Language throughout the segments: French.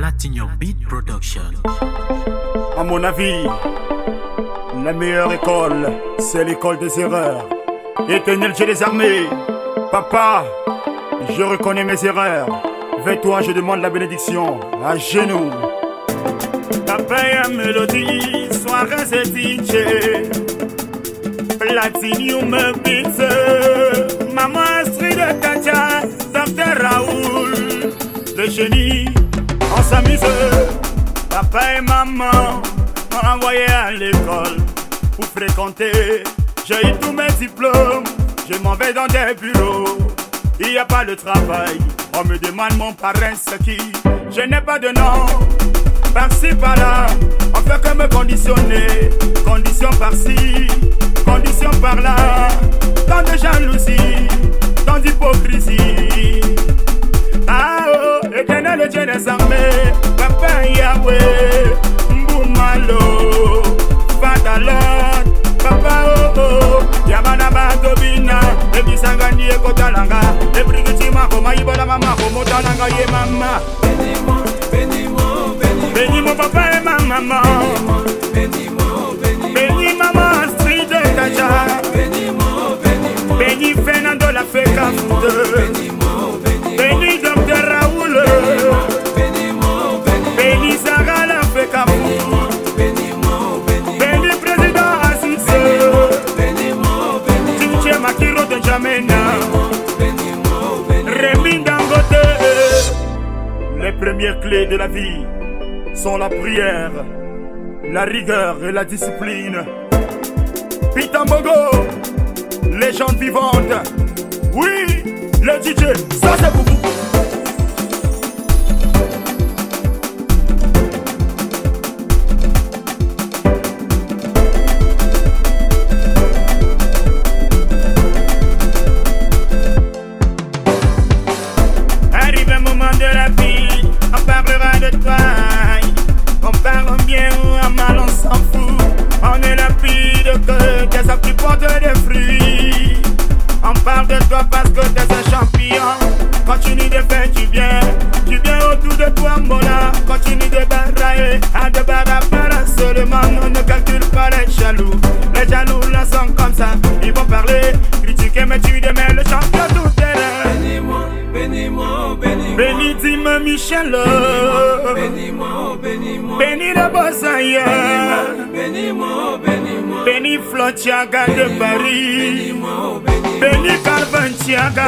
Platinum Beat Production. À mon avis, la meilleure école, c'est l'école des erreurs. Éternel Dieu des armées, papa, je reconnais mes erreurs. Vers toi, je demande la bénédiction, à genoux. Papa, mélodie, soirée c'est DJ. Platinum Beats, maman Astrid de Katia, Dr Raoul, le génie, on s'amuse. Papa et maman m'ont envoyé à l'école pour fréquenter. J'ai eu tous mes diplômes, je m'en vais dans des bureaux. Il n'y a pas de travail, on me demande mon parrain c'est qui. Je n'ai pas de nom, par-ci par-là, on fait que me conditionner. Condition par-ci, condition par-là. Tant de jalousie, papa et ma maman, bénis maman Astrid Kaja, bénis Fernando la Feka bénis Dr Raoul, bénis Sarah la Feka bénis président Assis, Tinche Makiro de Jamena, Rémi Dangote. Les premières clés de la vie sont la prière, la rigueur et la discipline. Pitambogo, légende vivante. Oui, le DJ, ça c'est pour toi parce que t'es un champion. Continue de faire du bien, du bien autour de toi, Mola. Continue de barailler, à de barabara seulement. On ne calcule pas les jaloux. Les jaloux là sont comme ça, ils vont parler, critiquer, mais tu demeures le champion tout terrain. Bénis-moi, bénis-moi, bénis-moi. Bénis Tim Michel, Bénis-moi, bénis-moi. bénis le Bossaïa, Bénis-moi, bénis-moi. Bénis Flotiaga de Paris, Bénis-moi, bénis-moi. bénis Calvin Tiaga,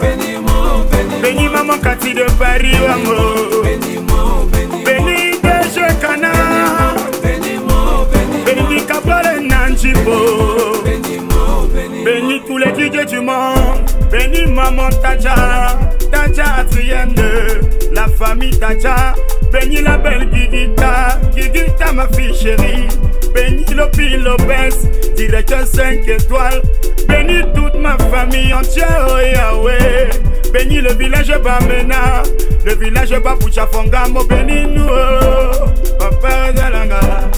Bénis-moi, bénis-moi. bénis Maman Cathy de Paris, Wango, Bénis-moi, bénis-moi. bénis DG Kana, Bénis-moi, bénis-moi. bénis Kabale Nanjibo, Bénis-moi, bénis-moi. bénis tous les DJ du monde, bénis Maman Taja, Taja Adrienne, la famille Taja, bénis la belle Gigita, Gigita ma fille chérie, bénis Sloppy Lopez, directeur 5 étoiles. Bénis toute ma famille entière, oh Yahweh. Bénis le village Bamena, le village Bapucha Fongamo, bénis-nous, oh. Papa Galangala.